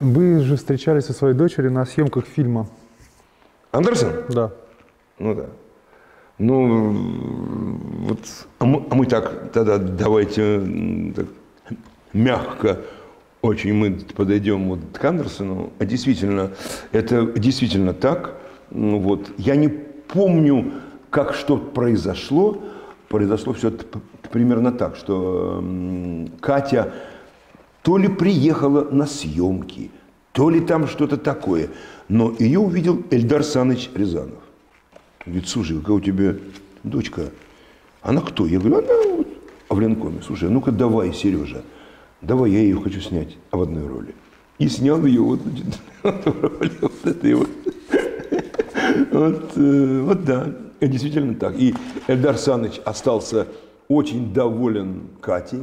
Вы же встречались со своей дочерью на съемках фильма. Андерсон? Да. Ну да. Ну, вот, а мы, а мы так, тогда давайте так, мягко очень мы подойдем вот к Андерсону. А действительно, это действительно так. Ну, вот, я не помню, как что произошло. Произошло все примерно так, что Катя то ли приехала на съемки, то ли там что-то такое. Но ее увидел Эльдар Саныч Рязанов. Говорит, слушай, какая у тебя дочка? Она кто? Я говорю, она вот в Ленкоме. Слушай, а ну-ка давай, Сережа, давай, я ее хочу снять в одной роли. И снял ее вот, значит, в роли вот этой вот. Вот, э, вот да, действительно так. И Эльдар Саныч остался очень доволен Катей.